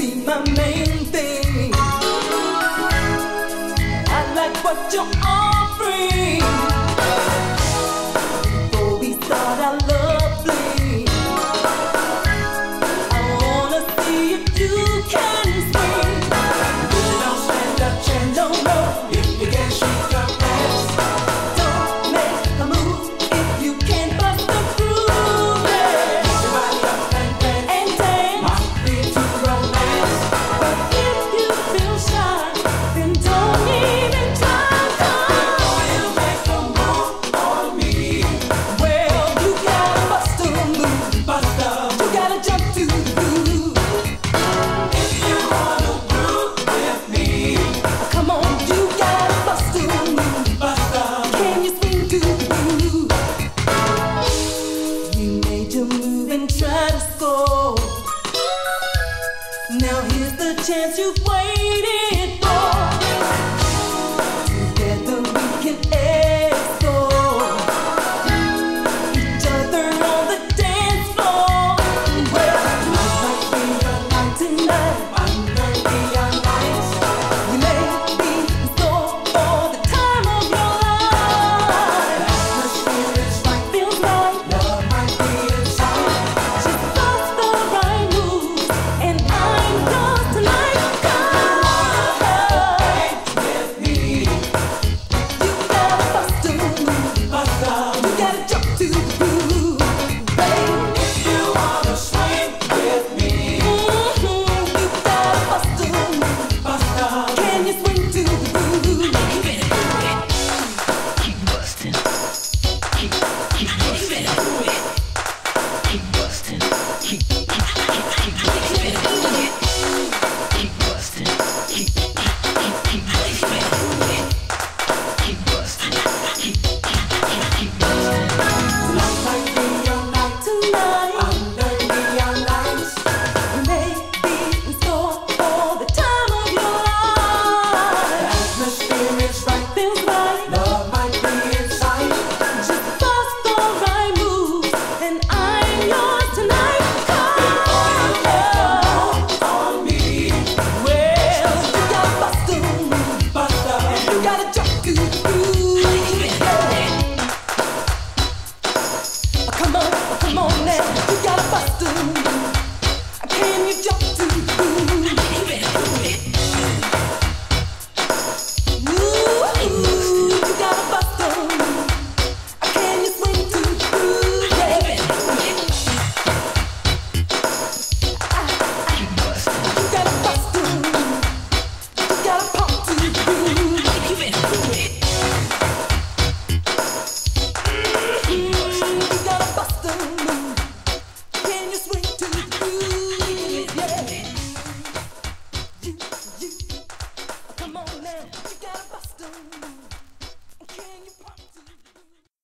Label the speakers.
Speaker 1: be my main thing. I like what you're on. chance you